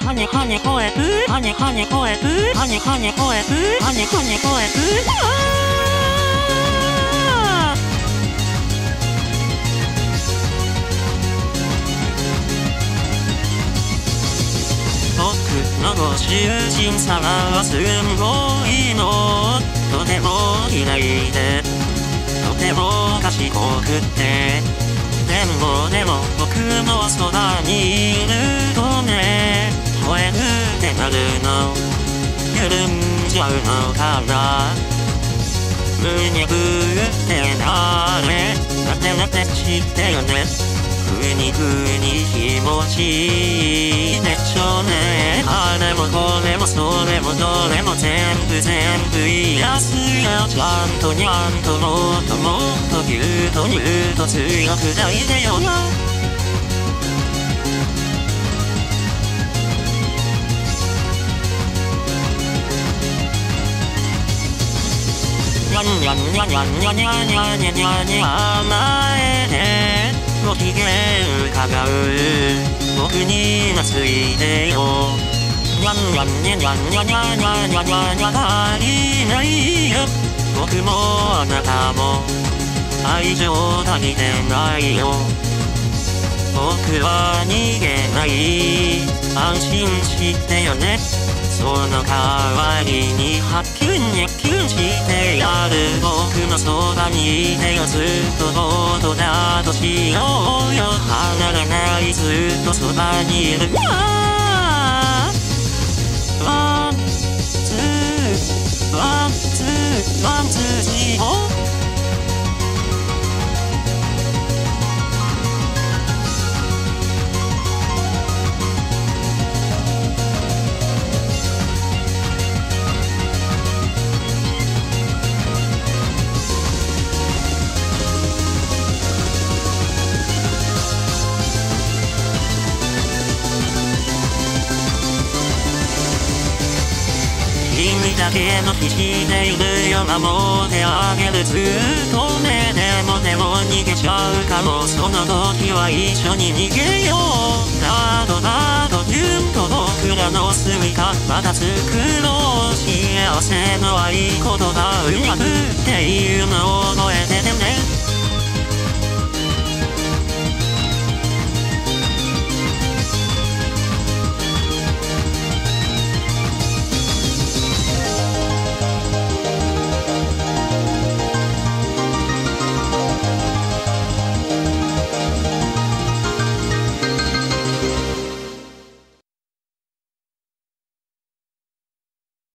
はにはにこえぷはにはにこえぷはにはにこえぷはにはにこえぷあ僕のご主人様はすんごいの。とても嫌いで。とても賢くて。でもでも僕のそばにいる。なるの緩んじゃうのからむにゃぶってなれ？なってなってしてよねふにふに気持ちいいでしょうねあれもこれもそれもどれも全部全部癒すよちゃん。とにゃんともっともっとぎゅっとぎゅっと強く抱いてよなゃんにゃんにゃにゃんにゃにゃにゃにゃにゃにゃ甘えてご機嫌伺う僕に懐いてよにゃんにゃんにゃにゃにゃにゃにゃにゃにゃにゃ足りないよ僕もあなたも愛情足りてないよ僕は逃げない安心してよねその代わりにハッキュンにキュンしてやる僕のそばにいてよずっとボートだとしようよ離れないずっとそばにいる君だけの必死でいるよ守ってあげるずっとねでもでも逃げちゃうかもその時は一緒に逃げよう。だとだとぎゅっと僕らの住みか。また作ろう。幸せの合言葉うまくっていうのを覚えててね。